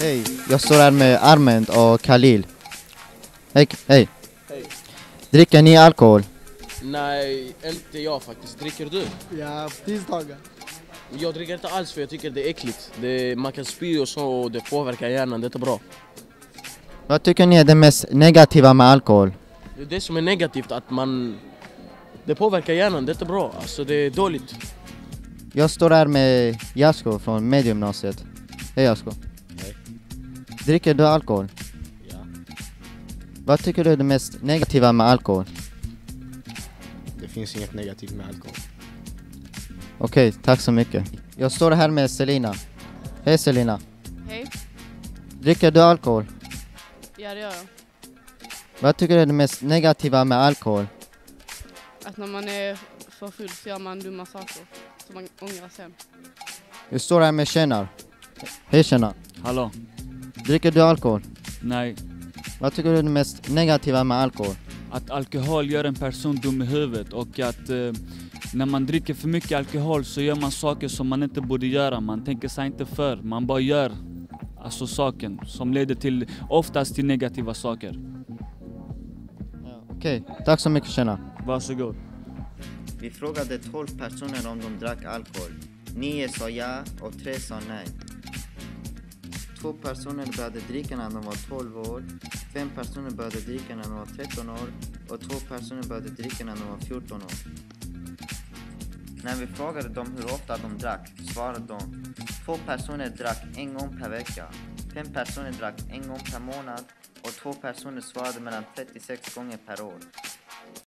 Hej, jag står här med Armand och Khalil. Hej, hej. Hej. Dricker ni alkohol? Nej, inte jag faktiskt. Dricker du? Ja, på tisdagar. Jag dricker inte alls för jag tycker det är äckligt. Det, man kan spy och så och det påverkar hjärnan, det är inte bra. Vad tycker ni är det mest negativa med alkohol? Det är det som är negativt, att man... Det påverkar hjärnan, det är inte bra. Alltså det är dåligt. Jag står här med Jasko från mediegymnasiet. Hej Jasko. Dricker du alkohol? Ja. Vad tycker du är det mest negativa med alkohol? Det finns inget negativt med alkohol. Okej, tack så mycket. Jag står här med Selina. Hej Selina. Hej. Dricker du alkohol? Ja, det gör jag. Vad tycker du är det mest negativa med alkohol? Att när man är för full så gör man dumma saker som man ångrar sen. Jag står här med Tjenar. Hej Tjenar. Hallå? Dricker du alkohol? Nej. Vad tycker du är det mest negativa med alkohol? Att alkohol gör en person dum i huvudet och att eh, när man dricker för mycket alkohol så gör man saker som man inte borde göra. Man tänker sig inte för, man bara gör alltså saken som leder till, oftast till negativa saker. Okej, tack så mycket Tjenar. Varsågod. Vi frågade 12 personer om de drack alkohol. Nio sa ja och tre sa nej. Två personer började dricka när de var 12 år. Fem personer började dricka när de var 13 år. Och två personer började dricka när de var 14 år. När vi frågade dem hur ofta de drack svarade de Två personer drack en gång per vecka. Fem personer drack en gång per månad. Och två personer svarade mellan 36 gånger per år.